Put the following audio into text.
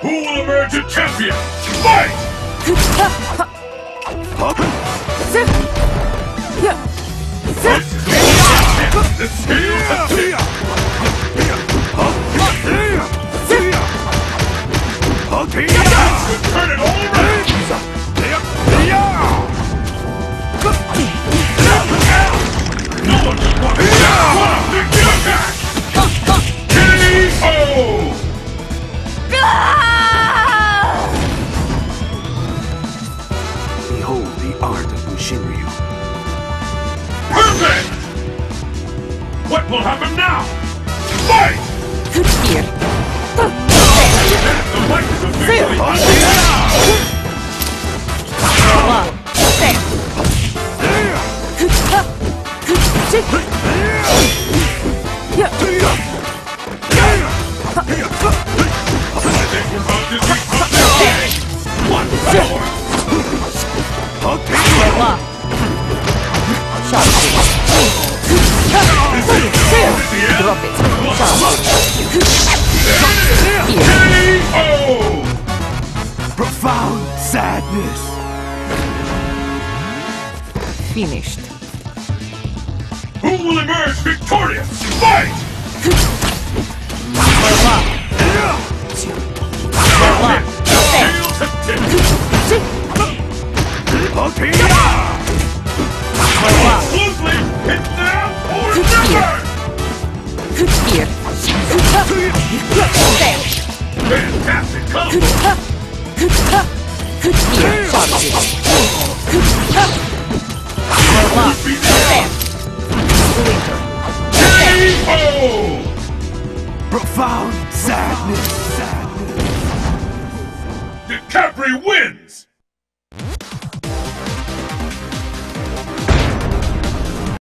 Who will emerge a champion? Fight! This is Behold the art of Bushinryu. Perfect! What will happen now? Fight! The fight is officially underway! We're Drop it. K.O. Profound sadness. Finished. Who will emerge victorious? Fight! Profound sadness. Sadness. Decapre wins!